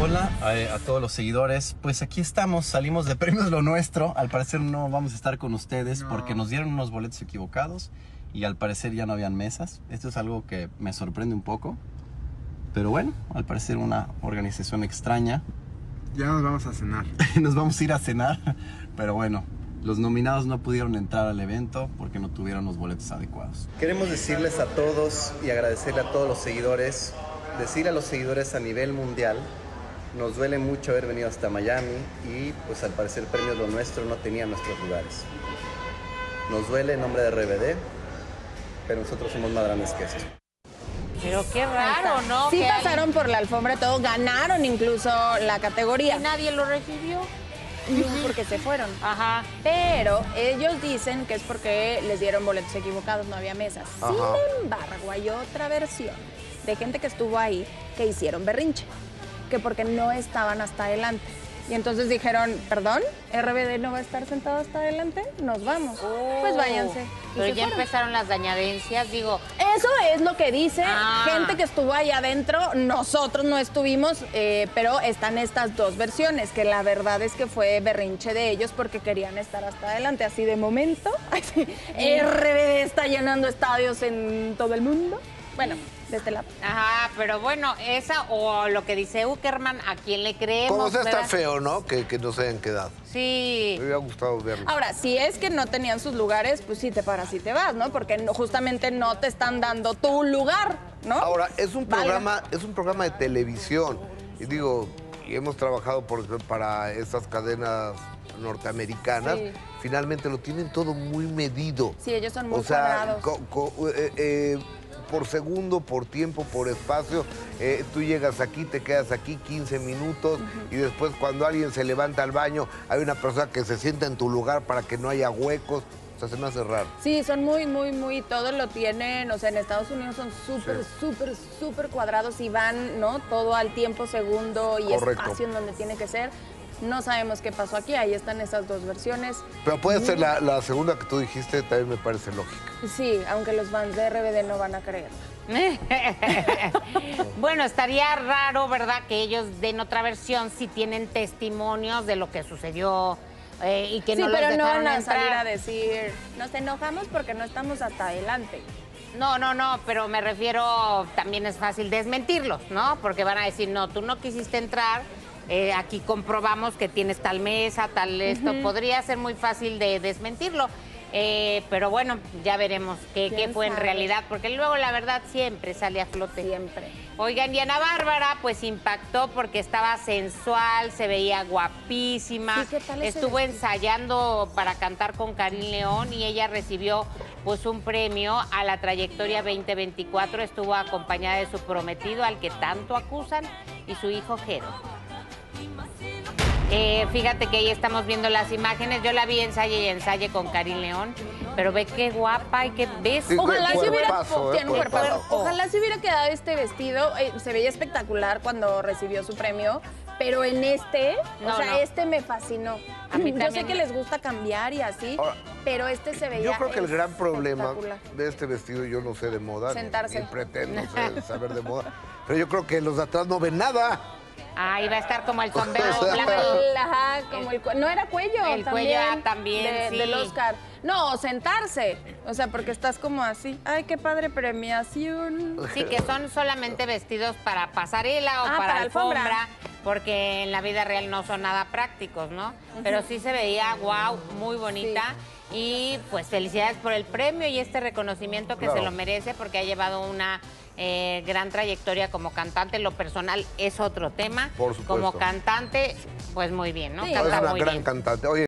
Hola a, a, todos los seguidores. Pues aquí estamos, salimos de Premios Lo Nuestro. Al parecer no vamos a estar con ustedes No. porque nos dieron unos boletos equivocados y al parecer ya no habían mesas. Esto es algo que me sorprende un poco. Pero bueno, al parecer una organización extraña. Ya nos vamos a cenar. nos vamos a ir a cenar. Pero bueno, los nominados no pudieron entrar al evento porque no tuvieron los boletos adecuados. Queremos decirles a todos y agradecerle a todos los seguidores, decir a los seguidores a nivel mundial, nos duele mucho haber venido hasta Miami y pues al parecer Premios Lo Nuestro no tenía nuestros lugares. Nos duele en nombre de RBD, pero nosotros somos más grandes que esto. Pero qué raro, ¿no? Sí hay- pasaron por la alfombra todo, ganaron incluso la categoría. y nadie lo recibió. No, porque se fueron. Ajá. Pero ellos dicen que es porque les dieron boletos equivocados, no había mesas. Ajá. Sin embargo, hay otra versión de gente que estuvo ahí que hicieron berrinche, que porque no estaban hasta adelante. Y entonces dijeron, perdón, RBD no va a estar sentado hasta adelante, nos vamos. Pues váyanse. Y Pero se ya fueron. empezaron las dañadencias, digo, Eso es lo que dice Ah. gente que estuvo ahí adentro. Nosotros no estuvimos, eh, pero están estas dos versiones, que la verdad es que fue berrinche de ellos porque querían estar hasta adelante. Así de momento, así, RBD está llenando estadios en todo el mundo. Bueno, de ajá, pero bueno, esa o lo que dice Uckerman, ¿a quién le creemos? Como sea, está verdad? feo, ¿no? Que, que no se hayan quedado. Sí. Me hubiera gustado verlo. Ahora, si es que no tenían sus lugares, pues sí te paras y te vas, ¿no? Porque no- justamente no te están dando tu lugar, ¿no? Ahora, es un Valga. programa, es un programa de televisión. Y digo, y hemos trabajado por, para estas cadenas norteamericanas. Sí. Finalmente lo tienen todo muy medido. Sí, ellos son muy o sea, cuadrados. co- co- eh, eh, por segundo, por tiempo, por espacio. eh, tú llegas aquí, te quedas aquí 15 minutos y después cuando alguien se levanta al baño, hay una persona que se sienta en tu lugar para que no haya huecos. O sea, se me hace raro. Sí, son muy, muy, muy, todos lo tienen, o sea, en Estados Unidos son súper, súper, súper cuadrados y van, ¿no? Todo al tiempo, segundo y Correcto. espacio en donde tiene que ser. No sabemos qué pasó aquí, ahí están esas dos versiones. Pero puede ser la, la segunda que tú dijiste, también me parece lógica. Sí, aunque los fans de RBD no van a creer. bueno, estaría raro, ¿verdad? Que ellos den otra versión si tienen testimonios de lo que sucedió eh, y que sí, no los pero no van a entrar. salir a decir, nos enojamos porque no estamos hasta adelante. No, no, no, pero me refiero, también es fácil desmentirlos, ¿no? Porque van a decir, no, tú no quisiste entrar, eh, aquí comprobamos que tienes tal mesa, tal esto. Podría ser muy fácil de desmentirlo. Eh, pero bueno, ya veremos qué, qué ¿Quién fue en realidad, porque luego la verdad siempre sale a flote. Siempre. Oigan, y Ana Bárbara pues impactó porque estaba sensual, se veía guapísima, Sí, ¿qué tal estuvo ensayando para cantar con Karim León y ella recibió pues un premio a la trayectoria 2024, estuvo acompañada de su prometido al que tanto acusan y su hijo Jero. Eh, fíjate que ahí estamos viendo las imágenes. Yo la vi ensaye y ensaye con Karim León, pero ve qué guapa y qué ves. Sí, Ojalá se hubiera, eh. Ojalá se hubiera quedado este vestido. eh, se veía espectacular cuando recibió su premio. Pero en este, No, o sea, no. este me fascinó. A mí Yo sé que les gusta cambiar y así, Ahora, pero este se veía Yo creo que el gran problema de este vestido, yo no sé de moda, ni- Sentarse. ni pretendo ser- saber de moda, pero yo creo que los de atrás no ven nada. Ahí va a estar como el sombrero blanco. Ajá, como el, no era cuello El también, cuello, ah, también, de- sí. del Oscar. No, sentarse. O sea, porque estás como así. Ay, qué padre premiación. Sí, que son solamente vestidos para pasarela o Ah, para, para alfombra, alfombra. Porque en la vida real no son nada prácticos, ¿no? Pero sí se veía, wow, muy bonita. Y pues felicidades por el premio y este reconocimiento que Claro. se lo merece porque ha llevado una eh, gran trayectoria como cantante. Lo personal es otro tema. Por supuesto. Como cantante, pues muy bien, ¿no? Sí. Canta Es una muy gran bien. cantante. Oye,